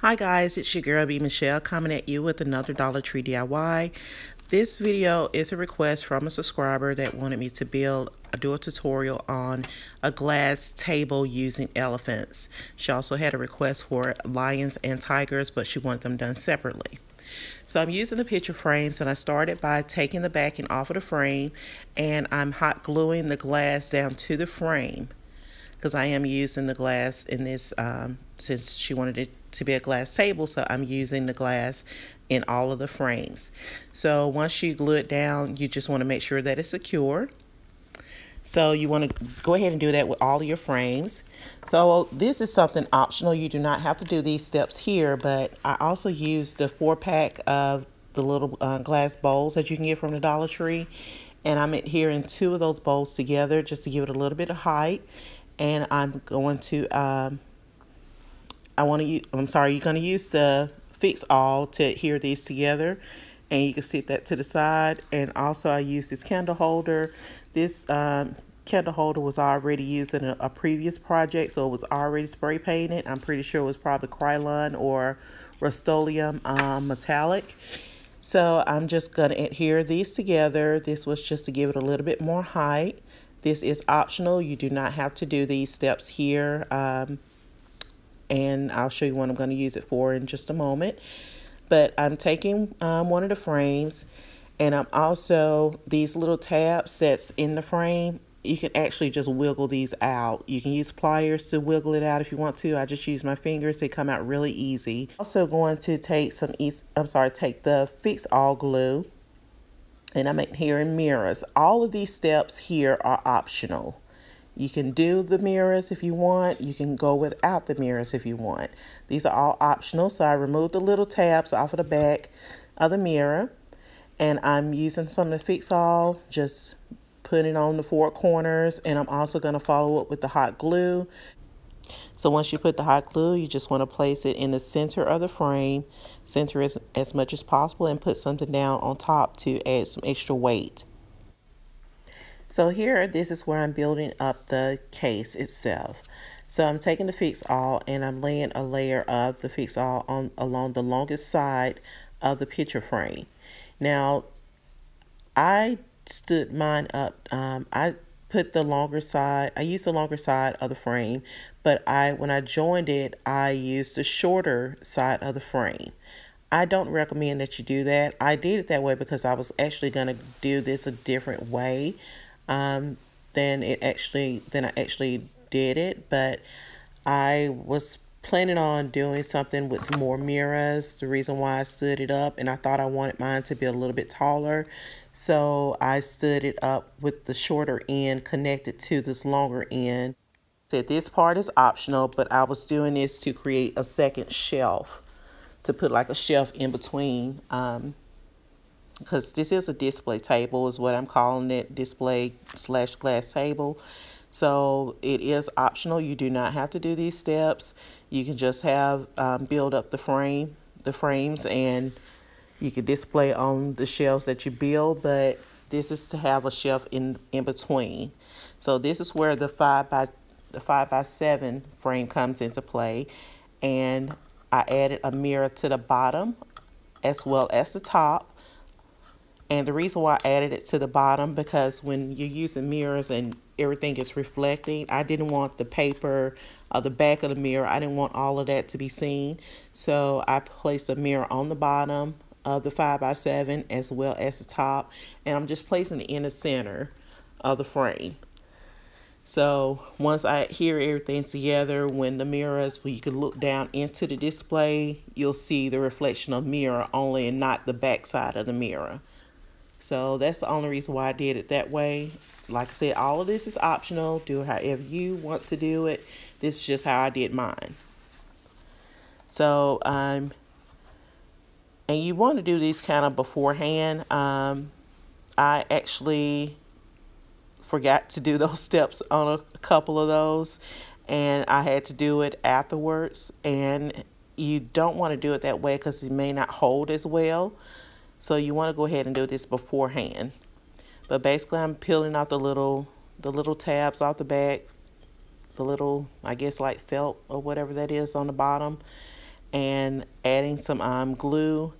Hi guys, it's your girl B Michelle coming at you with another Dollar Tree DIY. This video is a request from a subscriber that wanted me to build a do a tutorial on a glass table using elephants. She also had a request for lions and tigers, but she wanted them done separately. So I'm using the picture frames and I started by taking the backing off of the frame and I'm hot gluing the glass down to the frame because I am using the glass in this um, since she wanted it to be a glass table so I'm using the glass in all of the frames. So once you glue it down you just want to make sure that it's secure. So you want to go ahead and do that with all of your frames. So this is something optional. You do not have to do these steps here but I also use the four pack of the little uh, glass bowls that you can get from the Dollar Tree. And I'm adhering two of those bowls together just to give it a little bit of height and I'm going to um, I want to I'm sorry you're going to use the fix all to adhere these together and you can set that to the side. And also I use this candle holder. This um, candle holder was already used in a, a, previous project so it was already spray painted. I'm pretty sure it was probably Krylon or Rust-Oleum um, metallic. So I'm just going to adhere these together. This was just to give it a little bit more height this is optional. You do not have to do these steps here. Um, and I'll show you what I'm going to use it for in just a moment. But I'm taking um, one of the frames and I'm also, these little tabs that's in the frame, you can actually just wiggle these out. You can use pliers to wiggle it out if you want to. I just use my fingers. They come out really easy. Also going to take some, I'm sorry, take the Fix All glue and I'm adhering mirrors. All of these steps here are optional. You can do the mirrors if you want. You can go without the mirrors if you want. These are all optional. So I removed the little tabs off of the back of the mirror. And I'm using some of the Fix All, just putting on the four corners. And I'm also going to follow up with the hot glue. So once you put the hot glue, you just want to place it in the center of the frame, center as, as much as possible, and put something down on top to add some extra weight. So here, this is where I'm building up the case itself. So I'm taking the Fix All and I'm laying a layer of the Fix All on along the longest side of the picture frame. Now, I stood mine up. Um, I put the longer side, I used the longer side of the frame, but I when I joined it, I used the shorter side of the frame. I don't recommend that you do that. I did it that way because I was actually going to do this a different way um, than it actually than I actually did it, but I was planning on doing something with some more mirrors. The reason why I stood it up and I thought I wanted mine to be a little bit taller. So I stood it up with the shorter end connected to this longer end. Said this part is optional, but I was doing this to create a second shelf to put like a shelf in between um, because this is a display table is what I'm calling it display slash glass table. So it is optional. You do not have to do these steps. You can just have um, build up the frame the frames and you can display on the shelves that you build but this is to have a shelf in in between. So this is where the five by the five by seven frame comes into play and I added a mirror to the bottom as well as the top and the reason why I added it to the bottom because when you're using mirrors and everything is reflecting, I didn't want the paper or the back of the mirror, I didn't want all of that to be seen. So I placed a mirror on the bottom of the 5x7 as well as the top. And I'm just placing it in the center of the frame. So once I adhere everything together, when the mirrors, when you can look down into the display, you'll see the reflection of mirror only and not the back side of the mirror. So that's the only reason why I did it that way. Like I said, all of this is optional. Do it however you want to do it. This is just how I did mine. So, um, and you want to do these kind of beforehand. Um, I actually forgot to do those steps on a couple of those and I had to do it afterwards and you don't want to do it that way because it may not hold as well so you want to go ahead and do this beforehand. But basically I'm peeling out the little the little tabs off the back, the little I guess like felt or whatever that is on the bottom. and adding some um, glue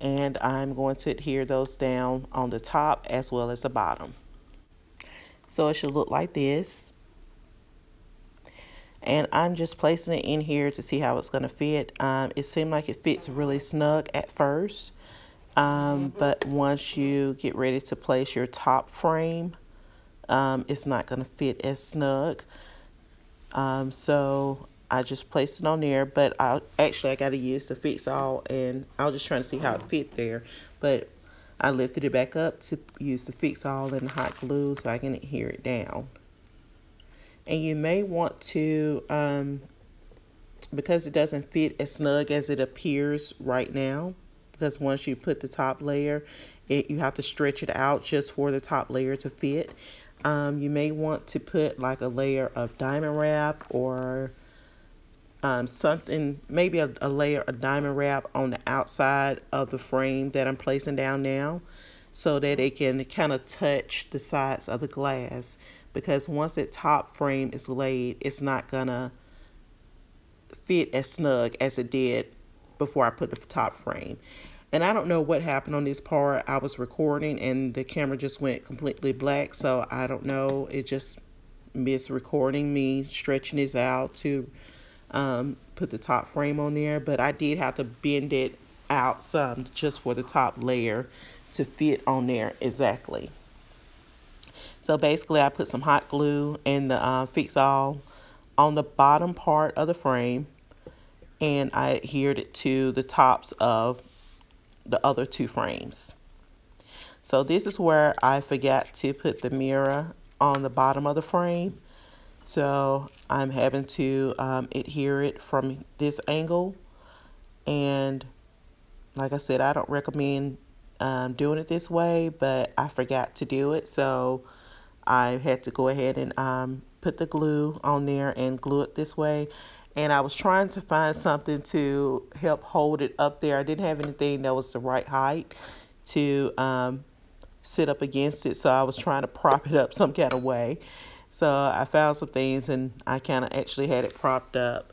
and I'm going to adhere those down on the top as well as the bottom. So it should look like this. And I'm just placing it in here to see how it's going to fit. Um, it seemed like it fits really snug at first. Um, but once you get ready to place your top frame, um, it's not going to fit as snug. Um, so I just placed it on there, but I actually I got to use the fix all, and I was just trying to see how it fit there. But I lifted it back up to use the fix all and hot glue so I can adhere it down. And you may want to, um, because it doesn't fit as snug as it appears right now, because once you put the top layer, it, you have to stretch it out just for the top layer to fit. Um, you may want to put like a layer of diamond wrap or um, something, maybe a, a layer of diamond wrap on the outside of the frame that I'm placing down now so that it can kind of touch the sides of the glass because once that top frame is laid, it's not gonna fit as snug as it did before I put the top frame. And I don't know what happened on this part. I was recording and the camera just went completely black. So I don't know. It just missed recording me stretching this out to um, put the top frame on there, but I did have to bend it out some just for the top layer to fit on there exactly. So basically I put some hot glue and the uh, Fix All on the bottom part of the frame and I adhered it to the tops of the other two frames. So this is where I forgot to put the mirror on the bottom of the frame so I'm having to um, adhere it from this angle. And like I said, I don't recommend um, doing it this way, but I forgot to do it. So I had to go ahead and um, put the glue on there and glue it this way. And I was trying to find something to help hold it up there. I didn't have anything that was the right height to um, sit up against it. So I was trying to prop it up some kind of way. So I found some things and I kind of actually had it propped up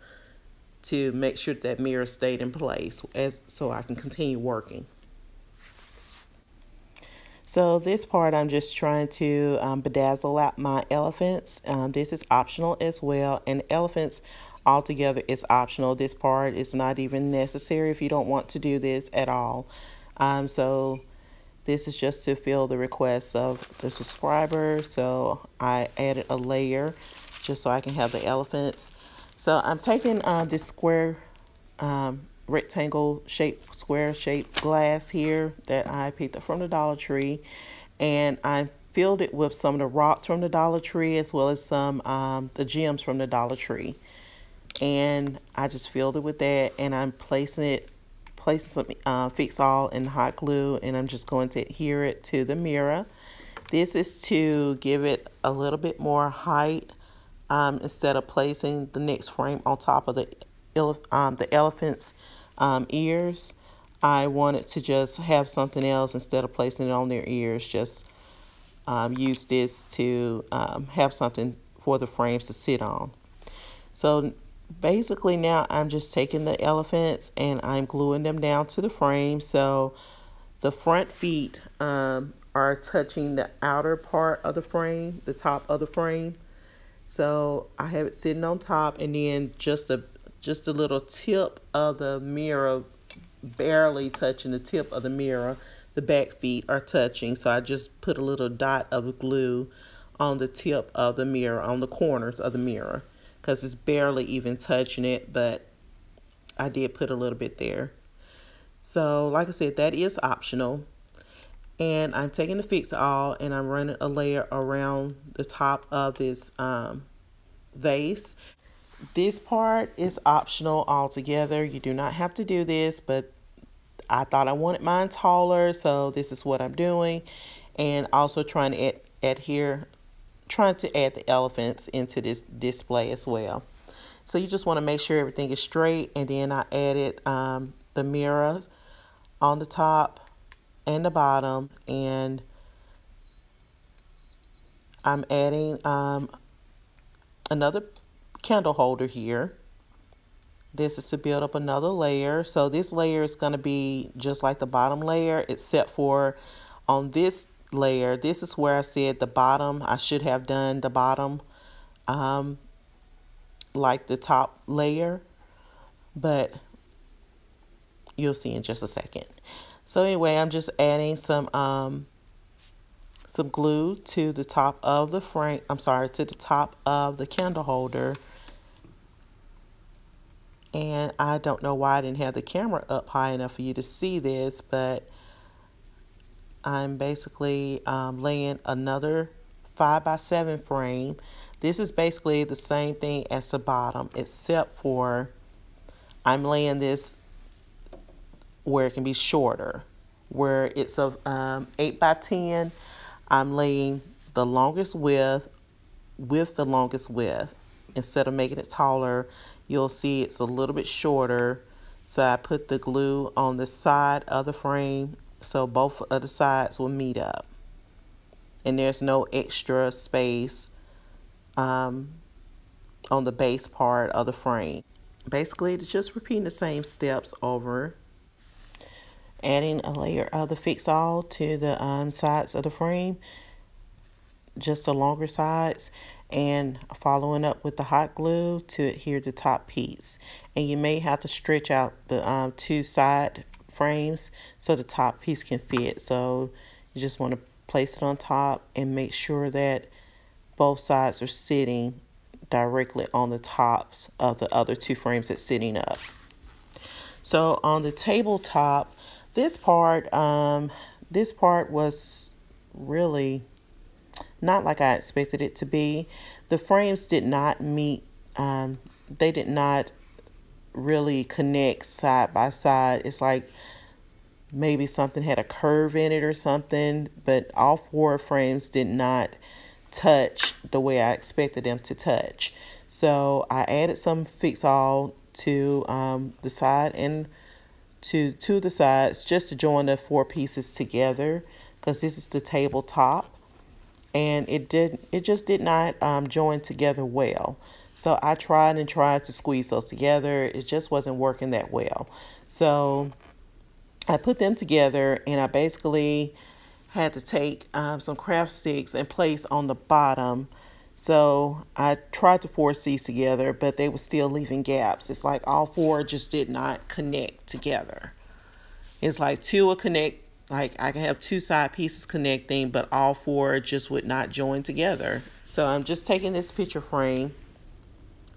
to make sure that mirror stayed in place as so I can continue working. So this part I'm just trying to um, bedazzle out my elephants. Um, this is optional as well and elephants altogether is optional. This part is not even necessary if you don't want to do this at all. Um, so this is just to fill the requests of the subscriber. So I added a layer just so I can have the elephants. So I'm taking uh, this square um, rectangle shaped square shaped glass here that I picked up from the Dollar Tree and I filled it with some of the rocks from the Dollar Tree as well as some um, the gems from the Dollar Tree and I just filled it with that and I'm placing it placing some uh, Fix All and hot glue and I'm just going to adhere it to the mirror. This is to give it a little bit more height um, instead of placing the next frame on top of the, um, the elephant's um, ears. I wanted to just have something else instead of placing it on their ears. Just um, use this to um, have something for the frames to sit on. So basically now I'm just taking the elephants and I'm gluing them down to the frame. So the front feet um, are touching the outer part of the frame, the top of the frame. So I have it sitting on top and then just a just a little tip of the mirror barely touching the tip of the mirror. The back feet are touching. So I just put a little dot of glue on the tip of the mirror, on the corners of the mirror because it's barely even touching it, but I did put a little bit there. So like I said, that is optional. And I'm taking the Fix All and I'm running a layer around the top of this um, vase. This part is optional altogether. You do not have to do this, but I thought I wanted mine taller, so this is what I'm doing. And also trying to ad adhere trying to add the elephants into this display as well. So you just want to make sure everything is straight and then I added um, the mirror on the top and the bottom and I'm adding um, another candle holder here This is to build up another layer. So this layer is going to be just like the bottom layer, except for on this layer, this is where I said the bottom, I should have done the bottom um, like the top layer, but you'll see in just a second. So anyway, I'm just adding some um, some glue to the top of the frame. I'm sorry, to the top of the candle holder. And I don't know why I didn't have the camera up high enough for you to see this, but I'm basically um, laying another 5 by 7 frame. This is basically the same thing as the bottom, except for I'm laying this where it can be shorter. Where it's a um, 8 by 10, I'm laying the longest width with the longest width. Instead of making it taller, you'll see it's a little bit shorter. So I put the glue on the side of the frame so both of the sides will meet up. And there's no extra space um, on the base part of the frame. Basically, just repeating the same steps over. Adding a layer of the Fix-All to the um, sides of the frame, just the longer sides, and following up with the hot glue to adhere the top piece. And you may have to stretch out the um, two side frames so the top piece can fit. So you just want to place it on top and make sure that both sides are sitting directly on the tops of the other two frames that's sitting up. So on the tabletop, this part, um, this part was really not like I expected it to be. The frames did not meet, um, they did not really connect side by side. It's like maybe something had a curve in it or something, but all four frames did not touch the way I expected them to touch. So I added some Fix-All to um, the side and to, to the sides just to join the four pieces together because this is the tabletop and it did it just did not um, join together well. So I tried and tried to squeeze those together. It just wasn't working that well. So I put them together and I basically had to take um, some craft sticks and place on the bottom. So I tried to force these together, but they were still leaving gaps. It's like all four just did not connect together. It's like two will connect, like I can have two side pieces connecting, but all four just would not join together. So I'm just taking this picture frame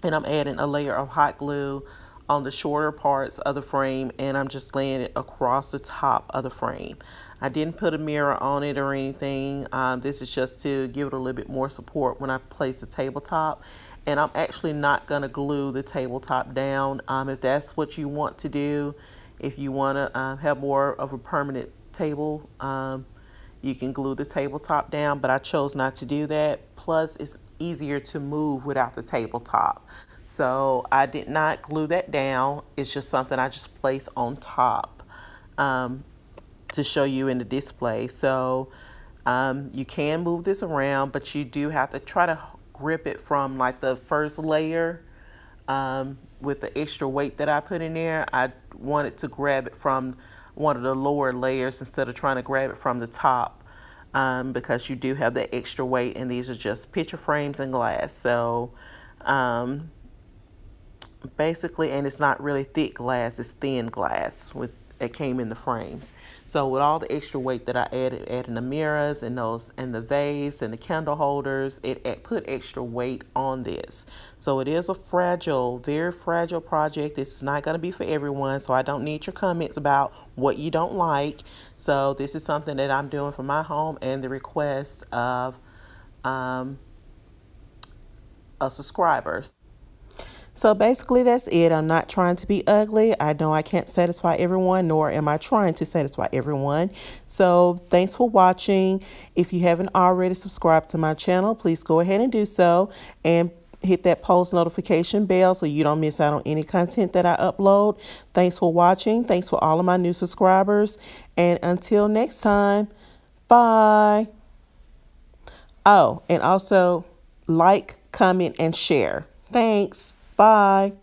and I'm adding a layer of hot glue on the shorter parts of the frame and I'm just laying it across the top of the frame. I didn't put a mirror on it or anything. Um, this is just to give it a little bit more support when I place the tabletop. And I'm actually not going to glue the tabletop down. Um, if that's what you want to do, if you want to uh, have more of a permanent table, um, you can glue the tabletop down, but I chose not to do that. Plus, it's easier to move without the tabletop. So I did not glue that down. It's just something I just place on top um, to show you in the display. So um, you can move this around, but you do have to try to grip it from like the first layer um, with the extra weight that I put in there. I wanted to grab it from one of the lower layers instead of trying to grab it from the top um, because you do have that extra weight and these are just picture frames and glass. So um, basically, and it's not really thick glass, it's thin glass with it came in the frames. So with all the extra weight that I added, adding the mirrors and those and the vase and the candle holders, it, it put extra weight on this. So it is a fragile, very fragile project. This is not going to be for everyone. So I don't need your comments about what you don't like. So this is something that I'm doing for my home and the request of um, a subscribers. So basically that's it. I'm not trying to be ugly. I know I can't satisfy everyone, nor am I trying to satisfy everyone. So thanks for watching. If you haven't already subscribed to my channel, please go ahead and do so. And hit that post notification bell so you don't miss out on any content that I upload. Thanks for watching. Thanks for all of my new subscribers. And until next time, bye. Oh, and also like, comment, and share. Thanks. Bye.